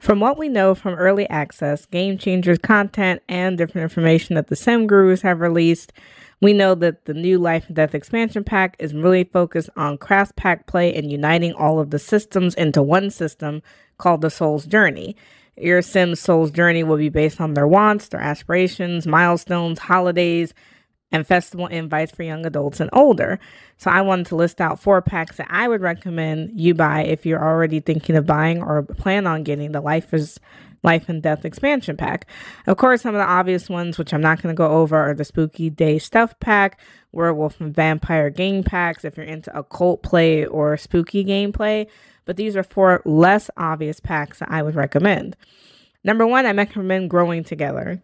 From what we know from early access, Game Changers content, and different information that the Sim Gurus have released, we know that the new Life and Death expansion pack is really focused on cross pack play and uniting all of the systems into one system called the Soul's Journey. Your Sim's Soul's Journey will be based on their wants, their aspirations, milestones, holidays, and festival invites for young adults and older. So I wanted to list out four packs that I would recommend you buy if you're already thinking of buying or plan on getting the Life is Life and Death expansion pack. Of course, some of the obvious ones, which I'm not going to go over, are the Spooky Day Stuff Pack, Werewolf and Vampire Game Packs if you're into occult play or spooky gameplay. But these are four less obvious packs that I would recommend. Number one, I recommend Growing Together.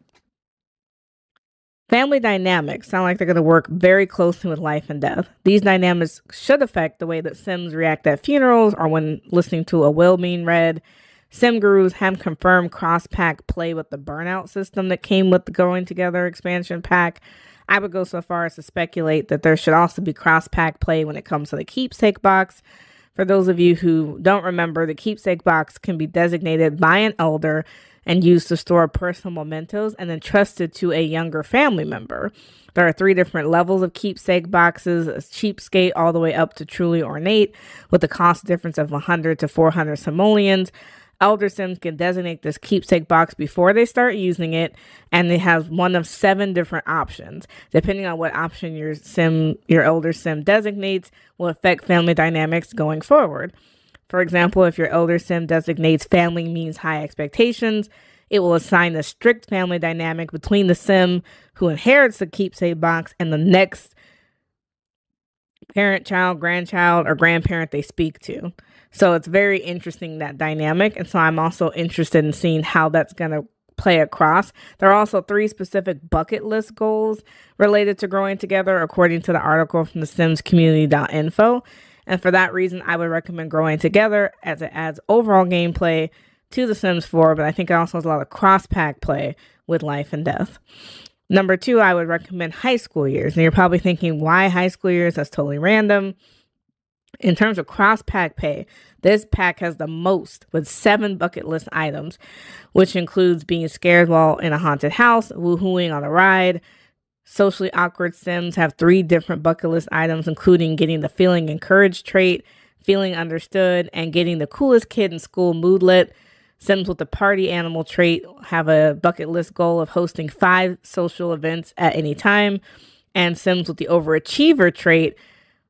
Family dynamics sound like they're going to work very closely with life and death. These dynamics should affect the way that Sims react at funerals or when listening to a will being read Sim Gurus have confirmed cross pack play with the burnout system that came with the Growing Together expansion pack. I would go so far as to speculate that there should also be cross pack play when it comes to the keepsake box. For those of you who don't remember, the keepsake box can be designated by an elder and used to store personal mementos and entrusted to a younger family member. There are three different levels of keepsake boxes, a cheapskate all the way up to truly ornate, with a cost difference of 100 to 400 simoleons. Elder Sims can designate this keepsake box before they start using it, and it has one of seven different options. Depending on what option your sim, your Elder Sim designates, will affect family dynamics going forward. For example, if your Elder Sim designates family means high expectations, it will assign a strict family dynamic between the sim who inherits the keepsake box and the next parent, child, grandchild, or grandparent they speak to. So it's very interesting that dynamic. And so I'm also interested in seeing how that's going to play across. There are also three specific bucket list goals related to growing together, according to the article from the Sims Community.info. And for that reason, I would recommend growing together as it adds overall gameplay to The Sims 4, but I think it also has a lot of cross pack play with life and death. Number two, I would recommend high school years. And you're probably thinking, why high school years? That's totally random. In terms of cross pack pay, this pack has the most with seven bucket list items, which includes being scared while in a haunted house, woohooing on a ride. Socially awkward Sims have three different bucket list items, including getting the feeling encouraged trait, feeling understood, and getting the coolest kid in school moodlet. Sims with the party animal trait have a bucket list goal of hosting five social events at any time. And Sims with the overachiever trait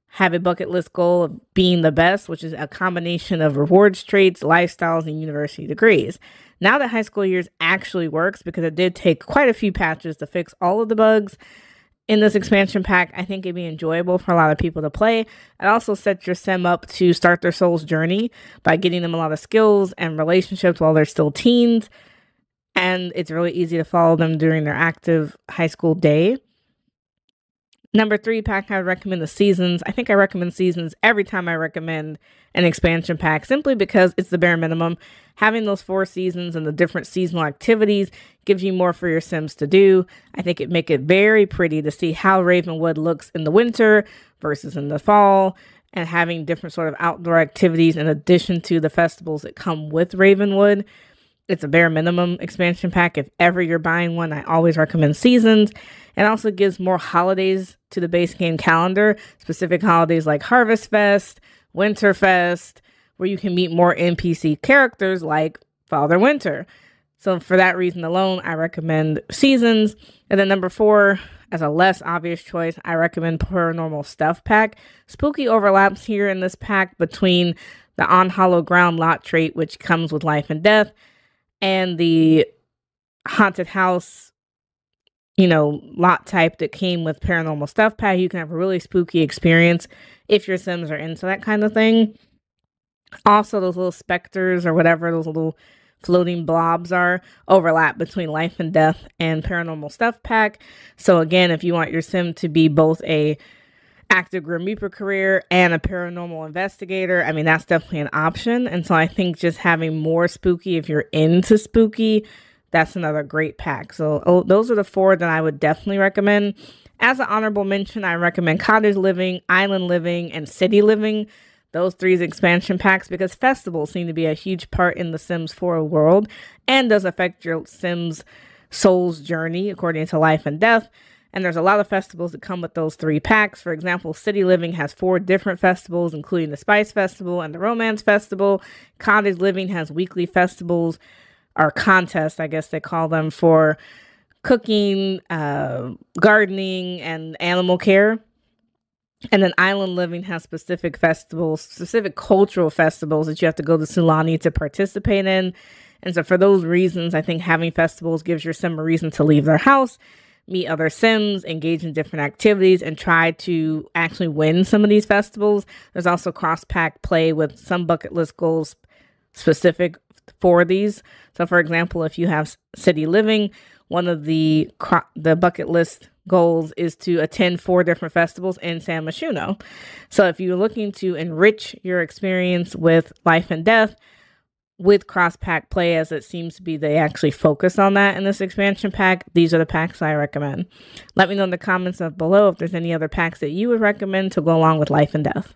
have a bucket list goal of being the best, which is a combination of rewards traits, lifestyles, and university degrees. Now that high school years actually works, because it did take quite a few patches to fix all of the bugs in this expansion pack, I think it'd be enjoyable for a lot of people to play. It also sets your sim up to start their soul's journey by getting them a lot of skills and relationships while they're still teens. And it's really easy to follow them during their active high school day. Number three pack, I would recommend the seasons. I think I recommend seasons every time I recommend an expansion pack simply because it's the bare minimum. Having those four seasons and the different seasonal activities gives you more for your Sims to do. I think it make it very pretty to see how Ravenwood looks in the winter versus in the fall and having different sort of outdoor activities in addition to the festivals that come with Ravenwood. It's a bare minimum expansion pack. If ever you're buying one, I always recommend seasons. It also gives more holidays to the base game calendar, specific holidays like Harvest Fest, Winter Fest, where you can meet more NPC characters like Father Winter. So, for that reason alone, I recommend Seasons. And then, number four, as a less obvious choice, I recommend Paranormal Stuff Pack. Spooky overlaps here in this pack between the On Hollow Ground lot trait, which comes with life and death, and the Haunted House you know, lot type that came with paranormal stuff pack. You can have a really spooky experience if your Sims are into that kind of thing. Also, those little specters or whatever those little floating blobs are overlap between life and death and paranormal stuff pack. So again, if you want your sim to be both a active Grim Reaper career and a paranormal investigator, I mean that's definitely an option. And so I think just having more spooky if you're into spooky that's another great pack. So oh, those are the four that I would definitely recommend. As an honorable mention, I recommend cottage living, island living, and city living. those three expansion packs because festivals seem to be a huge part in the Sims 4 world and does affect your Sims soul's journey according to life and death. And there's a lot of festivals that come with those three packs. For example, City Living has four different festivals, including the Spice Festival and the Romance Festival. Cottage Living has weekly festivals or contests, I guess they call them, for cooking, uh, gardening, and animal care. And then Island Living has specific festivals, specific cultural festivals that you have to go to Sulani to participate in. And so, for those reasons, I think having festivals gives your sim a reason to leave their house, meet other sims, engage in different activities, and try to actually win some of these festivals. There's also cross pack play with some bucket list goals specific for these. So, for example, if you have city living, one of the the bucket list goals is to attend four different festivals in San Myshuno. So if you're looking to enrich your experience with life and death with cross pack play, as it seems to be they actually focus on that in this expansion pack, these are the packs I recommend. Let me know in the comments below if there's any other packs that you would recommend to go along with life and death.